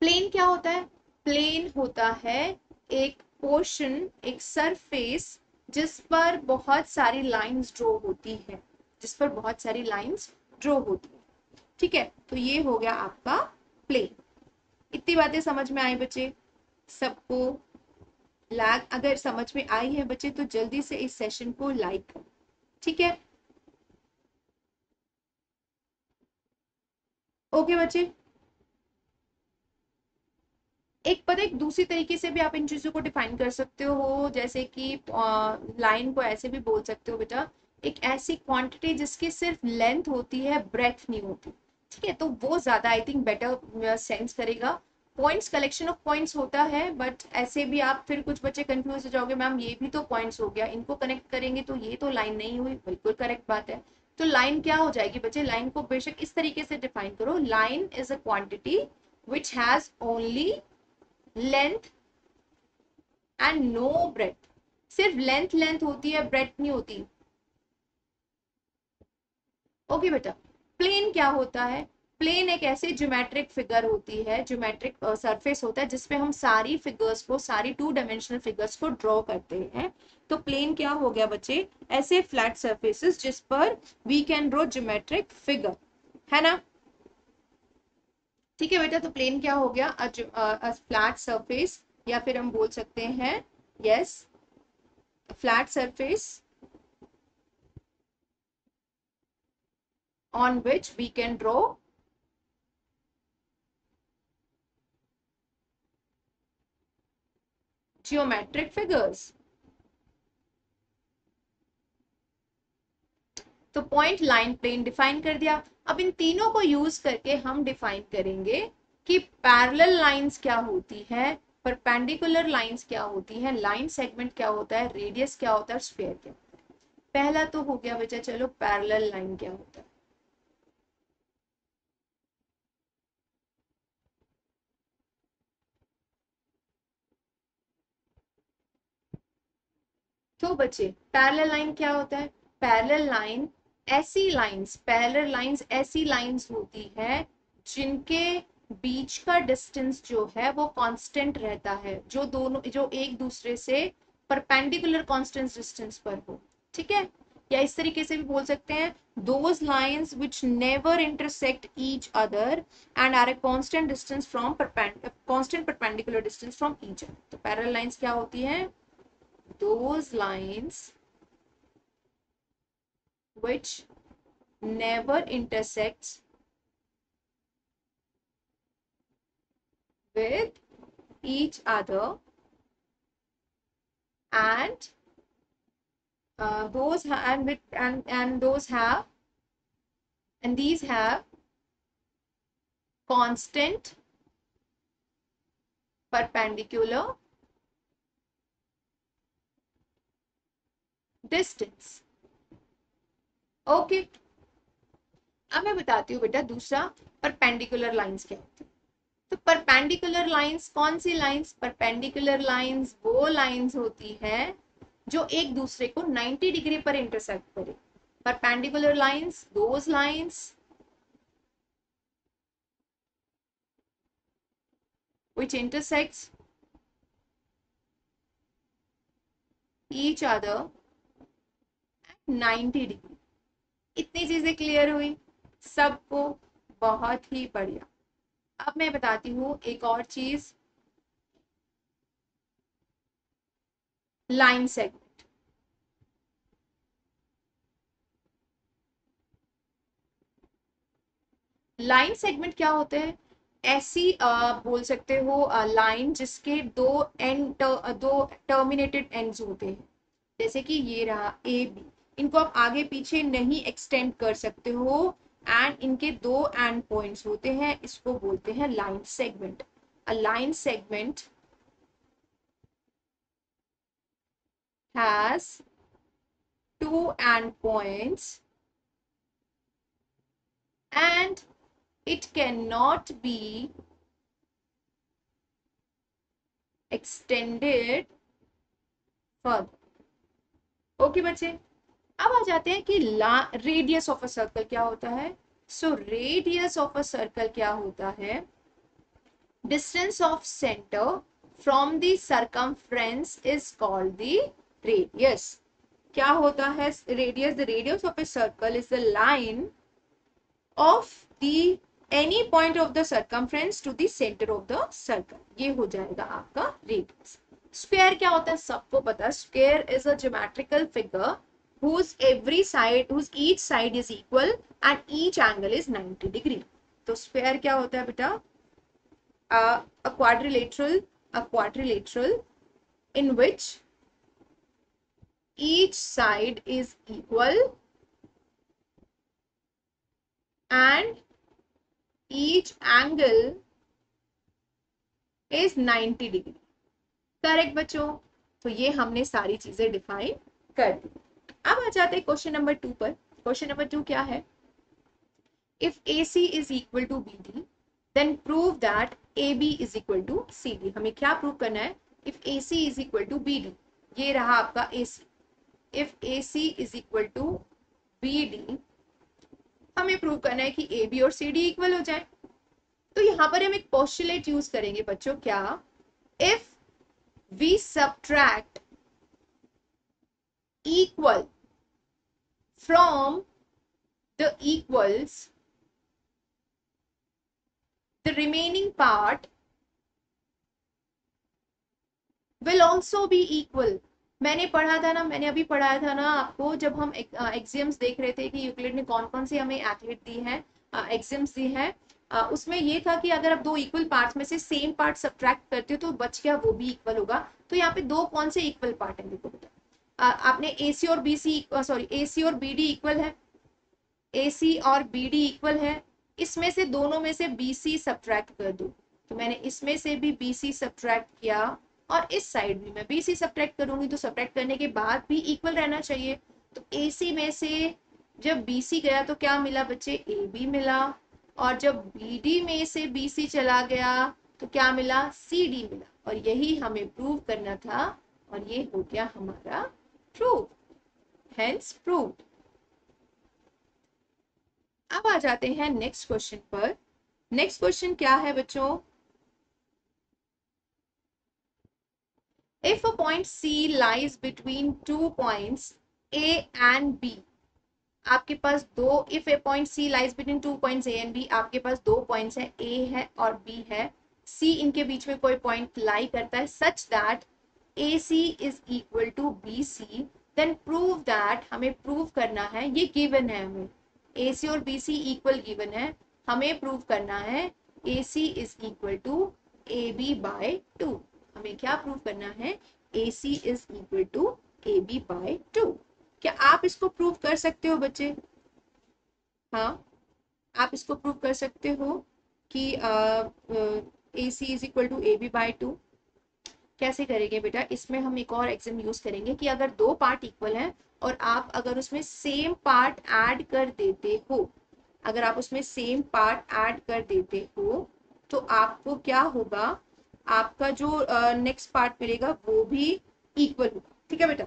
प्लेन क्या होता है? प्लेन होता है एक पोर्शन एक सरफेस जिस पर बहुत सारी लाइंस ड्रॉ होती है। जिस पर बहुत सारी लाइंस ड्रॉ होती है। ठीक है? तो ये हो गया आपका प्लेन इतनी बातें समझ में आई बच्चे? सबको लैग अगर समझ में आई है बच्चे तो जल्दी से इस सेशन को लाइक करो। ठीक है? ओके बच्चे? एक पता एक दूसरी तरीके से भी आप इन चीज़ों को डिफाइन कर सकते हो, जैसे कि लाइन को ऐसे भी बोल सकते हो बेटा। एक ऐसी क्वांटिटी जिसकी सिर्फ़ लेंथ होती है ब्रेथ नहीं होती। ठीक है? तो वो ज़्यादा आई थिंक बेटर सेंस करेगा। पॉइंट्स कलेक्शन ऑफ़ पॉइंट्स होता है बट ऐसे भी आप फिर कुछ बच्चे कंफ्यूज हो जाओगे मैम ये भी तो पॉइंट्स हो गया इनको कनेक्ट करेंगे तो ये तो लाइन नहीं हुई। बिल्कुल करेक्ट बात है। तो लाइन क्या हो जाएगी बच्चे? लाइन को बेशक इस तरीके से डिफाइन करो। Line is a quantity which has only length and no breadth सिर्फ़ लेंथ लेंथ होती है ब्रेथ नहीं होती। ओके okay, बेटा प्लेन क्या होता है? प्लेन एक ऐसी ज्योमेट्रिक फिगर होती है ज्योमेट्रिक सरफेस होता है, जिसपे हम सारी फिगर्स को, सारी टू डायमेंशनल फिगर्स को ड्रॉ करते हैं। तो प्लेन क्या हो गया बच्चे? ऐसे फ्लैट सरफेसेस जिस पर we can draw geometric figure है ना? ठीक है बेटा तो प्लेन क्या हो गया? फ्लैट सरफेस या फिर हम बोल सकते हैं yes flat surface on which we can draw geometric figures. तो पॉइंट लाइन प्लेन डिफाइन कर दिया। अब इन तीनों को यूज़ करके हम डिफाइन करेंगे कि पैरेलल लाइंस क्या होती है परपेंडिकुलर लाइंस क्या होती है लाइन सेगमेंट क्या होता है रेडियस क्या होता है स्पेयर क्या होता है। पहला तो हो गया बच्चा, चलो पैरेलल लाइन क्या होता है। तो बच्चे पैरेलल लाइन क्या होता है? पैरेलल लाइन ऐसी लाइंस पैरेलल लाइंस ऐसी लाइंस होती है जिनके बीच का डिस्टेंस जो है, वो कांस्टेंट रहता है, जो दोनों, जो एक दूसरे से परपेंडिकुलर कांस्टेंट डिस्टेंस पर हो। ठीक है? या इस तरीके से भी बोल सकते हैं those lines which never intersect each other and are a constant distance from constant perpendicular distance from each other तो पैरेलल लाइंस क्या होती है? Those lines which never intersects with each other and uh, those and with and and those have and these have constant perpendicular distance okay अब मैं बताती हूँ बेटा दूसरा परपेंडिकुलर लाइंस क्या होती है? तो परपेंडिकुलर लाइंस कौन सी लाइंस परपेंडिकुलर लाइंस वो लाइंस होती है जो एक दूसरे को 90 डिग्री पर इंटरसेक्ट करे। Perpendicular lines those lines which intersects each other 90 degree. इतनी चीज़ें क्लियर हुई सबको बहुत ही बढ़िया। अब मैं बताती हूँ एक और चीज़ लाइन सेगमेंट लाइन सेगमेंट क्या होते हैं? ऐसी आ, बोल सकते हो लाइन जिसके दो एंड दो टर्मिनेटेड एंड्स होते हैं। जैसे कि ये रहा ए बी इनको आप आगे पीछे नहीं एक्सटेंड कर सकते हो। एंड इनके दो एंड पॉइंट्स होते हैं, इसको बोलते हैं line segment a line segment has two end points and it cannot be extended further. Okay बच्चे? अब आ जाते हैं कि रेडियस ऑफ़ अ सर्कल क्या होता है? So radius of a circle क्या होता है? Distance of centre from the circumference is called the radius क्या होता है radius the radius of a circle is the line of the any point of the circum circumference to the centre of the circle ये हो जाएगा आपका radius square क्या होता है? सबको पता है. Square is a geometrical figure whose every side whose each side is equal and each angle is 90 degree तो स्क्वायर क्या होता है बेटा a quadrilateral a quadrilateral in which each side is equal and each angle is 90 degree correct बच्चों तो ये हमने सारी चीज़ें डिफाइन कर दी अब आ जाते हैं क्वेश्चन नंबर टू पर। क्वेश्चन नंबर टू क्या है? If A C is equal to B D then prove that A B is equal to C D हमें क्या प्रूव करना है? If A C is equal to B D ये रहा आपका A C if A C is equal to B D हमें prove करना है कि ए बी और सी डी इक्वल हो जाए। तो यहाँ पर हम एक पोस्टुलेट यूज़ करेंगे बच्चों, क्या? If we subtract equal from the equals the remaining part will also be equal. मैंने पढ़ा था ना मैंने अभी पढ़ाया था ना आपको जब हम एग्ज़ाम्स देख रहे थे कि यूक्लिड ने कौन कौन सी हमें एथलीट दी है एग्ज़ाम्स दी है आ, उसमें ये था कि अगर आप दो इक्वल पार्ट्स में से सेम पार्ट सब्ट्रैक्ट करते हो तो बच गया वो भी इक्वल होगा। तो यहाँ पे दो कौन से इक्वल पार्ट है देखो बेटा। आपने ए सी और बी सी सॉरी ए सी और बी डी इक्वल है। ए सी और बी डी इक्वल है। इसमें से दोनों में से बी सी सब्ट्रैक्ट कर दो। तो मैंने इसमें से भी बी सी सब्ट्रैक्ट किया और इस साइड भी। मैं बी सी सब्ट्रैक्ट करूँगी तो सब्ट्रैक्ट करने के बाद भी इक्वल रहना चाहिए। तो ए सी में से जब बी सी गया तो क्या मिला बच्चे? ए बी मिला। और जब बी डी में से बी सी चला गया तो क्या मिला? सी डी मिला। और यही हमें प्रूव करना था और ये हो गया हमारा प्रूव हेंस प्रूव अब आ जाते हैं नेक्स्ट क्वेश्चन पर. नेक्स्ट क्वेश्चन क्या है बच्चों? If a point C lies between two points A and B, आपके पास दो if A point C lies between two points A and B आपके पास दो पॉइंट्स है ए है और बी है. सी इनके बीच में कोई पॉइंट लाई करता है such that A C is equal to B C then prove that हमें प्रूव करना है, ये गिवन है हमें। ए सी और बी सी इक्वल गिवन है, हमें प्रूव करना है A C is equal to A B by two हमें क्या प्रूव करना है? A C is equal to A B by two क्या आप इसको प्रूव कर सकते हो बच्चे? हाँ? आप इसको प्रूव कर सकते हो कि A C is equal to A B by two कैसे करेंगे बेटा? इसमें हम एक और एग्ज़ाम यूज़ करेंगे कि अगर दो पार्ट इक्वल हैं और आप अगर उसमें सेम पार्ट ऐड कर देते हो, अगर आप उसमें सेम पार्ट ऐड कर देते हो तो आपको क्या होगा? आपका जो नेक्स्ट पार्ट मिलेगा वो भी इक्वल होगा। ठीक है बेटा?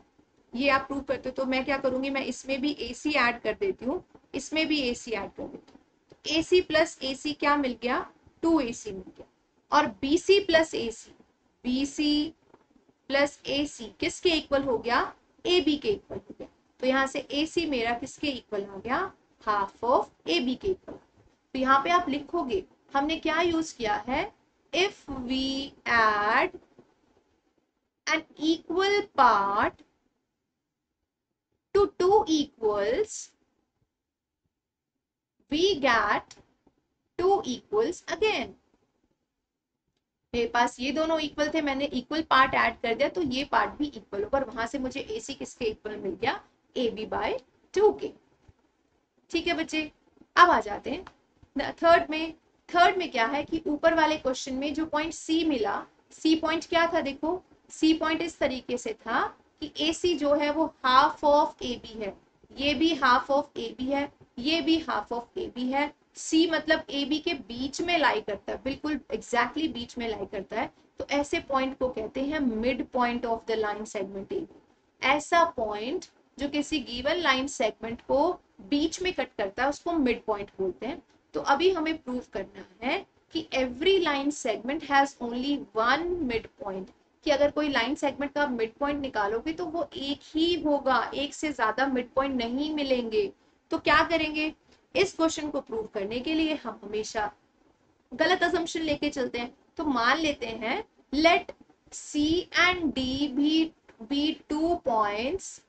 ये आप प्रूव करते हो तो मैं क्या करूँगी? मैं इसमें भी ए सी ऐड कर देती हूँ। इसमें भी ए सी ऐड कर देती हूँ। ए सी प्लस ए सी क्या मिल गया? टू ए सी मिल गया। और B C plus A C B C plus A C किसके इक्वल हो गया? ए बी के इक्वल हो गया। तो यहाँ से ए सी मेरा किसके इक्वल हो गया? हाफ़ ऑफ़ ए बी के इक्वल तो यहाँ पे आप लिखोगे हमने क्या यूज़ किया है? If we add an equal part to two equals, we get two equals again. मेरे पास ये दोनों इक्वल थे, मैंने इक्वल पार्ट ऐड कर दिया तो ये पार्ट भी इक्वल होगा वहाँ से मुझे ए सी किसके इक्वल मिल गया? ए बी बाय टू के। ठीक है बच्चे, अब आ जाते हैं। थर्ड में थर्ड में क्या है कि ऊपर वाले क्वेश्चन में जो पॉइंट सी मिला सी पॉइंट क्या था देखो? सी पॉइंट इस तरीके से था कि ए सी जो है वो हाफ़ ऑफ़ ए बी है। ये भी हाफ़ ऑफ़ ए बी है, ये भी हाफ़ ऑफ़ ए बी है सी मतलब ए बी के बीच में लाई करता है। बिल्कुल एग्जैक्टली exactly बीच में लाई करता है। तो ऐसे पॉइंट को कहते हैं mid point of the line segment A ऐसा पॉइंट जो किसी गिवन लाइन सेगमेंट को बीच में कट करता है, उसको मिड पॉइंट बोलते हैं। तो अभी हमें प्रूव करना है कि every line segment has only one mid point कि अगर कोई लाइन सेगमेंट का मिड पॉइंट निकालोगे तो वो एक ही होगा, एक से ज़्यादा मिड पॉइंट नहीं मिलेंगे। तो क्या करेंगे? इस क्वेश्चन को प्रूव करने के लिए हम हमेशा गलत असम्पशन लेके चलते हैं। तो मान लेते हैं लेट सी एंड डी भी be two points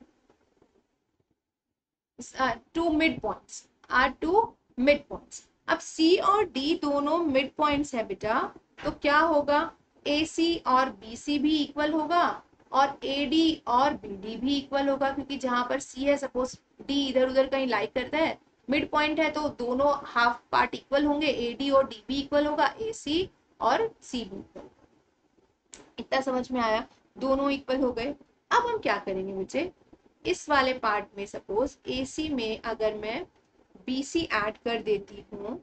two mid points are two mid points अब सी और डी दोनों मिड पॉइंट्स है बेटा तो क्या होगा? ए सी और बी सी भी इक्वल होगा और ए डी और बी डी भी इक्वल होगा, क्योंकि जहाँ पर सी है सपोज़ डी इधर उधर कहीं लाइक करता है मिड पॉइंट है तो दोनों हाफ़ पार्ट इक्वल होंगे ए डी और डी भी इक्वल होगा ए सी और सी भी इक्वल इतना समझ में आया? दोनों इक्वल हो गए। अब हम क्या करेंगे मुझे? इस वाले पार्ट में सपोज़ ए सी में अगर मैं बी सी एड कर देती हूँ,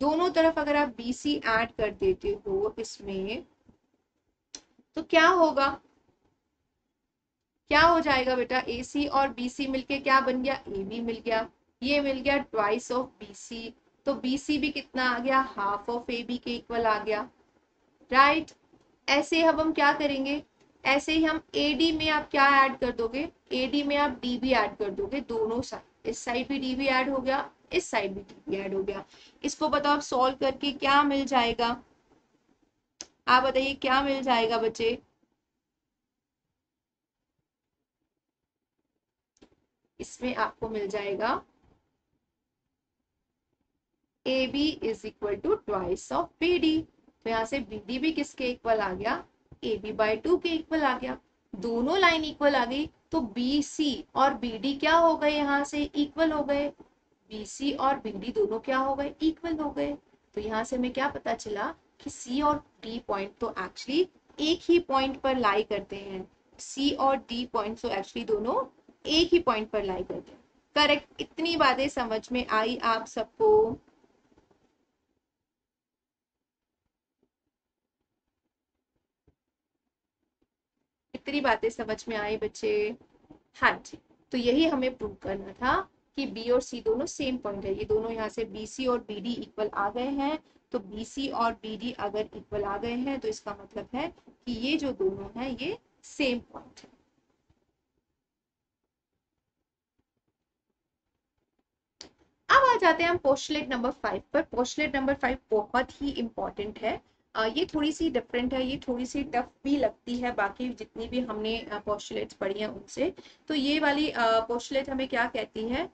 दोनों तरफ़ अगर आप बी सी एड कर देते हो इसमें तो क्या होगा? क्या हो जाएगा बेटा? ए सी और बी सी मिलके क्या बन गया? ए बी मिल गया। ये मिल गया ट्वाइस ऑफ़ बी सी तो बी सी भी कितना आ गया? हाफ़ ऑफ़ ए बी के इक्वल आ गया। राइट ऐसे अब हम क्या करेंगे? ऐसे ही हम ए डी में आप क्या ऐड कर दोगे? ए डी में आप डी भी ऐड कर दोगे दोनों साइड इस साइड भी डी भी ऐड हो गया, इस साइड भी डी भी ऐड हो गया। इसको बताओ आप सॉल्व करके क्या मिल जाएगा? आप बताइए क्या मिल जाएगा बच्चे? इसमें आपको मिल जाएगा A B is equal to twice of B D तो यहाँ से बी डी भी किसके इक्वल आ गया? ए बी बाई टू के इक्वल आ गया। दोनों लाइन इक्वल आ गई। तो बी सी और बी डी क्या हो गए यहाँ से? इक्वल हो गए। बी सी और बी डी दोनों क्या हो गए? इक्वल हो गए। तो यहाँ से हमें क्या पता चला कि सी और डी पॉइंट तो एक्चुअली एक ही पॉइंट पर लाई करते हैं। सी और डी पॉइंट तो एक्चुअली दोनों एक ही पॉइंट पर लाई करते हैं। करेक्ट इतनी बातें समझ में आई आप सबको। इतनी बातें समझ में आई बच्चे। हाँ जी तो यही हमें प्रूव करना था कि बी और सी दोनों सेम पॉइंट है। ये दोनों यहाँ से बी सी और बी डी इक्वल आ गए हैं। तो बी सी और बी डी अगर इक्वल आ गए हैं तो इसका मतलब है कि ये जो दोनों है, ये सेम पॉइंट है अब आ जाते हैं हम पोस्टलेट नंबर फाइव पर। पोस्टलेट नंबर फाइव बहुत ही इंपॉर्टेंट है। ये थोड़ी सी डिफरेंट है, ये थोड़ी सी टफ भी लगती है बाकी जितनी भी हमने पोस्टुलेट्स पढ़ी हैं उनसे। तो ये वाली पोस्टुलेट हमें क्या कहती है?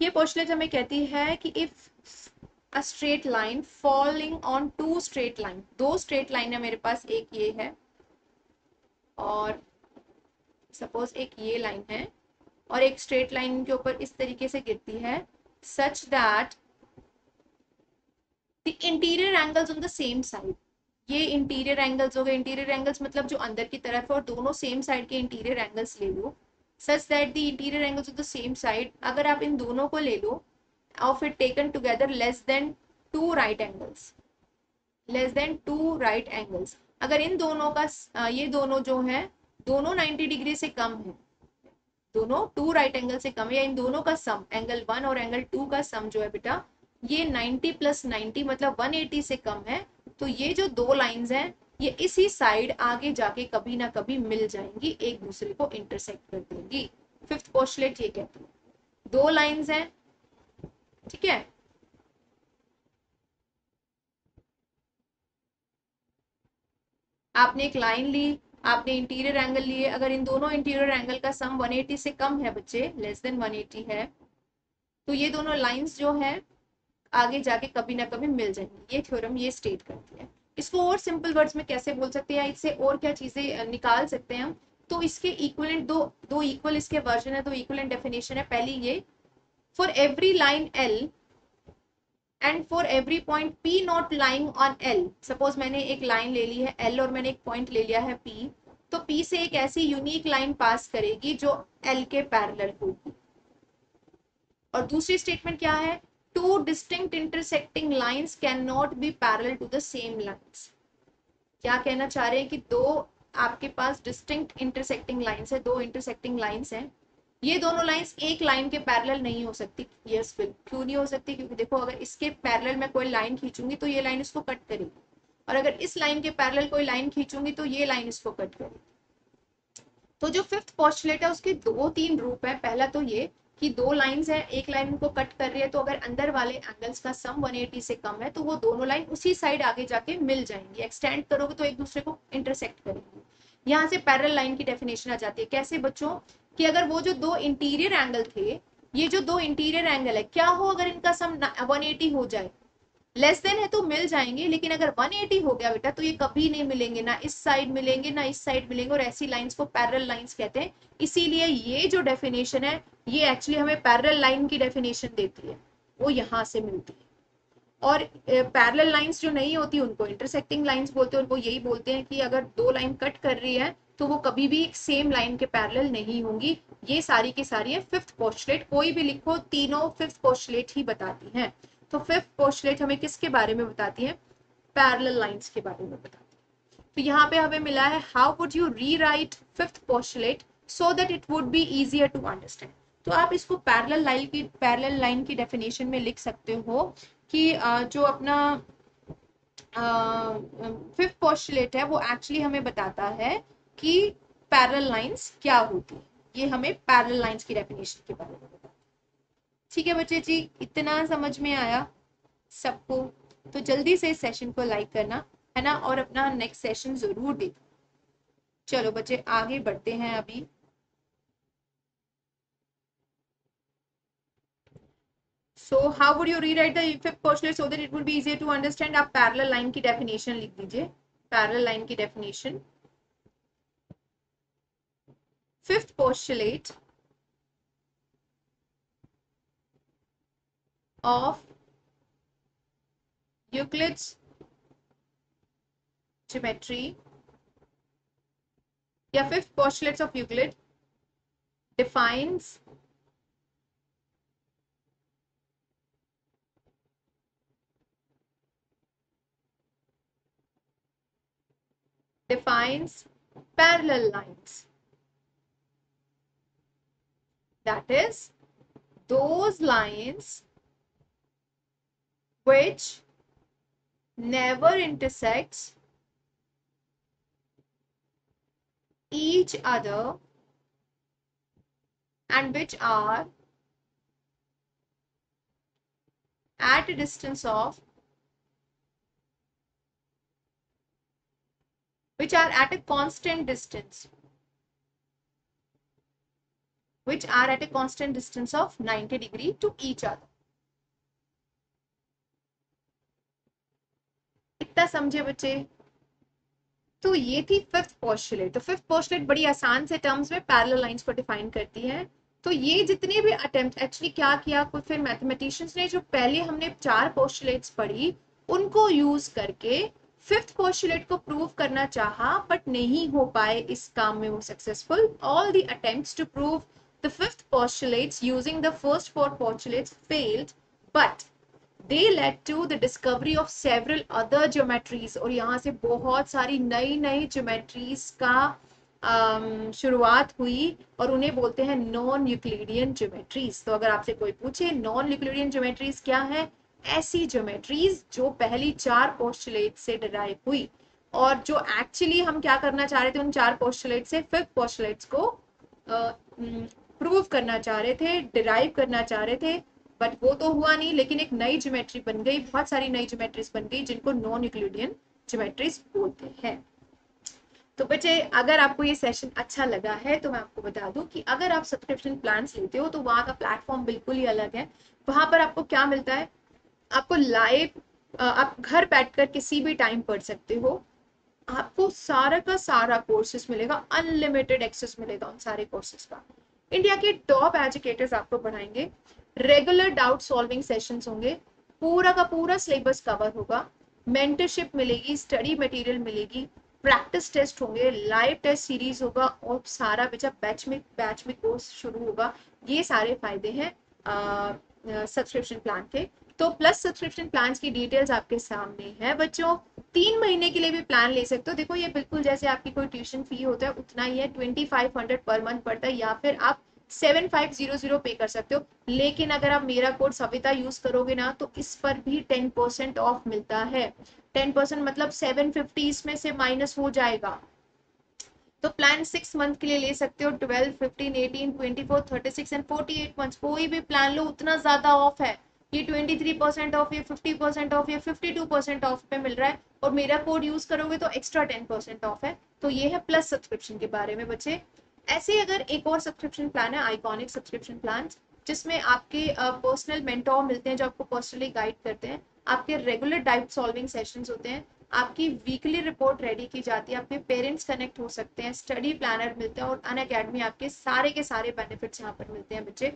ये पोस्टुलेट हमें कहती है कि if a straight line following on two straight line दो स्ट्रेट लाइन है मेरे पास, एक ये है और सपोज़ एक ये लाइन है और एक स्ट्रेट लाइन के ऊपर इस तरीके से गिरती है। Such that the interior angles on the same side ये इंटीरियर एंगल्स हो गए। इंटीरियर एंगल्स मतलब जो अंदर की तरफ़ है और दोनों सेम साइड के इंटीरियर एंगल्स ले लो such that the interior angles of the same side अगर आप इन दोनों को ले लो और फिर taken together less than two right angles less than two right angles अगर इन दोनों का ये दोनों जो है, दोनों 90 डिग्री से कम है दोनों टू राइट एंगल से कम या इन दोनों का सम एंगल वन और एंगल टू का सम जो है बेटा, ये 90 प्लस 90 मतलब 180 से कम है। तो ये जो दो लाइंस हैं, ये इसी साइड आगे जाके कभी ना कभी मिल जाएँगी, एक दूसरे को इंटरसेक्ट कर देंगी। फिफ्थ पोस्टलेट ये कहती है। दो लाइंस हैं, ठीक है? आपने एक लाइन ली आपने इंटीरियर एंगल लिए, अगर इन दोनों इंटीरियर एंगल का सम 180 से कम है बच्चे लेस देन 180 है तो ये दोनों लाइंस जो है, आगे जाके कभी ना कभी मिल जाएँगे। ये थ्योरम ये स्टेट करती है। इसको और सिंपल वर्ड्स में कैसे बोल सकते हैं इससे और क्या चीज़ें निकाल सकते हैं हम? तो इसके इक्वलेंट दो दो इक्वल इसके वर्जन है, दो इक्वलेंट डेफिनेशन है। पहली ये for every line L and for every point P not lying on L suppose मैंने एक लाइन ले ली है एल और मैंने एक पॉइंट ले लिया है पी तो पी से एक ऐसी यूनिक लाइन पास करेगी जो एल के पैरल होगी। और दूसरी स्टेटमेंट क्या है? Two distinct intersecting lines can not be parallel to the same lines क्या कहना चाह रहे हैं कि दो आपके पास डिस्टिंक्ट इंटरसेक्टिंग लाइन्स है, दो इंटरसेक्टिंग लाइन्स हैं? ये दोनों लाइंस एक लाइन के पैरेलल नहीं हो सकती। यस फिर क्यों नहीं हो सकती? क्योंकि देखो, अगर इसके पैरेलल में कोई लाइन खींचूँगी तो ये लाइन इसको कट करेगी। और अगर इस लाइन के पैरेलल कोई लाइन खींचूँगी तो ये लाइन इसको कट करेगी। तो जो फिफ्थ पॉस्टुलेट है, उसके दो तीन रूप है। पहला तो ये कि दो लाइंस है, एक लाइन को कट कर रही है तो अगर अंदर वाले एंगल्स का सम 180 से कम है तो वो दोनों लाइन उसी साइड आगे जाके मिल जाएँगी। एक्सटेंड करोगे तो एक दूसरे को इंटरसेक्ट करेंगे। यहाँ से पैरल लाइन की डेफिनेशन आ जाती है। कैसे बच्चों? कि अगर वो जो दो इंटीरियर एंगल थे, ये जो दो इंटीरियर एंगल है, क्या हो अगर इनका सम 180 हो जाए? लेस देन है तो मिल जाएँगे, लेकिन अगर 180 हो गया बेटा तो ये कभी नहीं मिलेंगे, ना इस साइड मिलेंगे, ना इस साइड मिलेंगे, और ऐसी लाइंस को पैरल लाइंस कहते हैं। इसीलिए ये जो डेफिनेशन है, ये एक्चुअली हमें पैरल लाइन की डेफिनेशन देती है। वो यहाँ से मिलती है। और पैरल लाइंस जो नहीं होती, उनको इंटरसेक्टिंग लाइंस बोलते हैं उनको यही बोलते हैं कि अगर दो लाइन कट कर रही है तो वो कभी भी सेम लाइन के पैरेलल नहीं होंगी। ये सारी की सारी है फिफ्थ पोस्टलेट कोई भी लिखो, तीनों फिफ्थ पोस्टलेट ही बताती हैं। तो फिफ्थ पोस्टलेट हमें किसके बारे में बताती है? पैरेलल लाइंस के बारे में बताती है। तो यहाँ पे हमें मिला है how would you rewrite fifth postulate so that it would be easier to understand तो आप इसको पैरेलल लाइन की पैरेलल लाइन की डेफिनेशन में लिख सकते हो कि जो अपना फिफ्थ पोस्टलेट है, वो एक्चुअली हमें बताता है कि पैरल लाइंस क्या होती है? ये हमें पैरल लाइंस की डेफिनेशन के बारे में ठीक है बच्चे जी, इतना समझ में आया सबको? तो जल्दी से इस सेशन को लाइक करना, है ना? और अपना नेक्स्ट सेशन ज़रूर देखना। चलो बच्चे, आगे बढ़ते हैं अभी। So how would you rewrite the effect question so that it would be easy to understand आप पैरेलल लाइन की डेफिनेशन लिख दीजिए। पैरेलल लाइन की definition Fifth postulate of Euclid's geometry. Yeah fifth postulates of Euclid defines defines parallel lines that is those lines which never intersects each other and which are at a distance of which are at a constant distance which are at a constant distance of 90 degree to each other. इतना समझे बच्चे? तो ये थी fifth postulate तो fifth postulate बड़ी आसान से टर्म्स में पैरेलल लाइंस को डिफाइन करती है। तो ये जितने भी अटेम्प्ट एक्चुअली क्या किया? कुछ फिर मैथमेटिशियंस ने जो पहले हमने चार पोस्टुलेट्स पढ़ी, उनको यूज़ करके फिफ्थ पोस्टुलेट को प्रूव करना चाहा बट नहीं हो पाए इस काम में वो successful all the attempts to prove The fifth postulates using the first four postulates failed, but they led to the discovery of several other geometries. और यहाँ से बहुत सारी नई नई geometries का um, शुरुआत हुई और उन्हें बोलते हैं नॉन यूक्लिडियन ज्योमेट्रीज तो अगर आपसे कोई पूछे नॉन यूक्लिडियन ज्योमेट्रीज क्या है? ऐसी ज्योमेट्रीज जो पहली चार पोस्टुलेट से डिराइव हुई। और जो एक्चुअली हम क्या करना चाह रहे थे उन चार पोस्टुलेट से? फिफ्थ पोस्टुलेट्स को प्रूव करना चाह रहे थे डिराइव करना चाह रहे थे बट वो तो हुआ नहीं, लेकिन एक नई ज्योमेट्री बन गई, बहुत सारी नई ज्योमेट्रीज बन गई, जिनको नॉन यूक्लिडियन ज्योमेट्रीज बोलते हैं। तो बच्चे, अगर आपको ये सेशन अच्छा लगा है तो मैं आपको बता दूँ कि अगर आप सब्सक्रिप्शन प्लान लेते हो तो वहाँ का प्लेटफॉर्म बिल्कुल ही अलग है। वहाँ पर आपको क्या मिलता है? आपको लाइव आप घर बैठकर किसी भी टाइम पढ़ सकते हो। आपको सारा का सारा कोर्सेस मिलेगा अनलिमिटेड एक्सेस मिलेगा उन सारे कोर्सेस का। इंडिया के टॉप एजुकेटर्स आपको पढ़ाएँगे। रेगुलर डाउट सॉल्विंग सेशंस होंगे। पूरा का पूरा सिलेबस कवर होगा। मेंटरशिप मिलेगी स्टडी मटेरियल मिलेगी। प्रैक्टिस टेस्ट होंगे लाइव टेस्ट सीरीज़ होगा और सारा बेचा बैच में बैच में कोर्स शुरू होगा। ये सारे फ़ायदे हैं सब्सक्रिप्शन प्लान के। तो प्लस सब्सक्रिप्शन प्लान की डिटेल्स आपके सामने है, बच्चों। तीन महीने के लिए भी प्लान ले सकते हो। देखो, ये बिल्कुल जैसे आपकी कोई ट्यूशन फ़ी होता है, उतना ही है twenty five hundred per month पड़ता है, या फिर आप सेवन फाइव ज़ीरो ज़ीरो पे कर सकते हो। लेकिन अगर आप मेरा कोड सविता यूज़ करोगे ना तो इस पर भी टेन परसेंट ऑफ़ मिलता है। टेन परसेंट मतलब सेवन फिफ्टी इसमें से माइनस हो जाएगा। तो प्लान सिक्स मंथ के लिए ले सकते हो twelve fifteen eighteen twenty four thirty six and forty eight month कोई भी प्लान लो, उतना ज़्यादा ऑफ़ है। ये 23 परसेंट ऑफ़ ये 50 परसेंट ऑफ़ ये 52 परसेंट ऑफ़ पे मिल रहा है और मेरा कोड यूज़ करोगे तो एक्स्ट्रा 10 परसेंट ऑफ़ है। तो ये है प्लस सब्सक्रिप्शन के बारे में बच्चे। ऐसे अगर एक और सब्सक्रिप्शन प्लान है आइकॉनिक सब्सक्रिप्शन प्लान जिसमें आपके पर्सनल मेंटोर मिलते हैं जो आपको पर्सनली गाइड करते हैं, आपके रेगुलर डाइट सॉल्विंग सेशंस होते हैं, आपकी वीकली रिपोर्ट रेडी की जाती है, आपके पेरेंट्स कनेक्ट हो सकते हैं स्टडी प्लानर मिलते हैं और अन अकेडमी आपके सारे के सारे बेनिफिट्स यहाँ पर मिलते हैं बच्चे।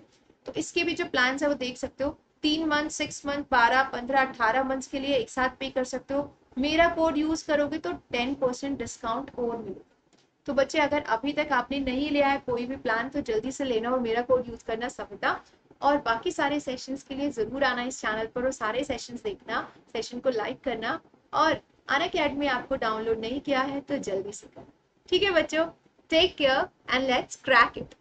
तो इसके भी जो प्लान है वो देख सकते हो। तीन मंथ सिक्स मंथ बारह, पंद्रह, अठारह मंथ के लिए एक साथ पे कर सकते हो। मेरा कोड यूज़ करोगे तो टेन परसेंट डिस्काउंट और मिलेगा। तो बच्चे, अगर अभी तक आपने नहीं लिया है कोई भी प्लान तो जल्दी से लेना और मेरा कोड यूज़ करना सविता। और बाकी सारे सेशंस के लिए ज़रूर आना इस चैनल पर और सारे सेशंस देखना सेशन को लाइक करना। और अन अकेडमी आपको डाउनलोड नहीं किया है तो जल्दी से करना ठीक है बच्चों take care and let's crack it